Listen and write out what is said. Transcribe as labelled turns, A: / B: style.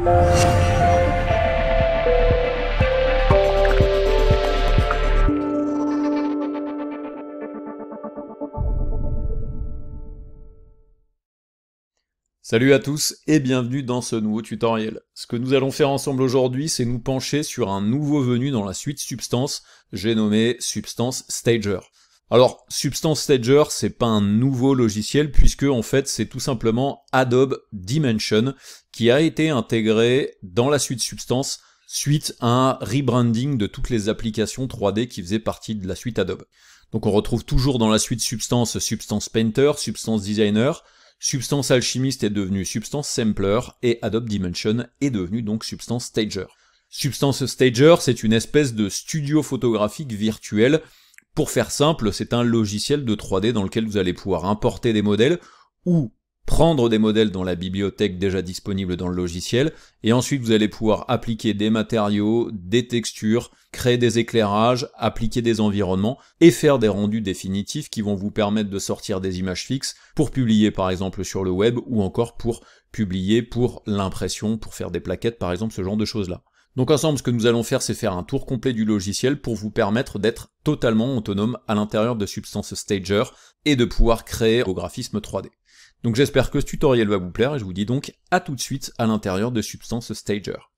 A: Salut à tous et bienvenue dans ce nouveau tutoriel. Ce que nous allons faire ensemble aujourd'hui, c'est nous pencher sur un nouveau venu dans la suite Substance, j'ai nommé Substance Stager. Alors, Substance Stager, c'est pas un nouveau logiciel puisque en fait, c'est tout simplement Adobe Dimension qui a été intégré dans la suite Substance suite à un rebranding de toutes les applications 3D qui faisaient partie de la suite Adobe. Donc on retrouve toujours dans la suite Substance Substance Painter, Substance Designer, Substance Alchemist est devenu Substance Sampler et Adobe Dimension est devenu donc Substance Stager. Substance Stager, c'est une espèce de studio photographique virtuel. Pour faire simple, c'est un logiciel de 3D dans lequel vous allez pouvoir importer des modèles ou prendre des modèles dans la bibliothèque déjà disponible dans le logiciel, et ensuite vous allez pouvoir appliquer des matériaux, des textures, créer des éclairages, appliquer des environnements, et faire des rendus définitifs qui vont vous permettre de sortir des images fixes pour publier par exemple sur le web, ou encore pour publier pour l'impression, pour faire des plaquettes par exemple, ce genre de choses-là. Donc ensemble, ce que nous allons faire, c'est faire un tour complet du logiciel pour vous permettre d'être totalement autonome à l'intérieur de Substance Stager et de pouvoir créer vos graphismes 3D. Donc j'espère que ce tutoriel va vous plaire et je vous dis donc à tout de suite à l'intérieur de Substance Stager.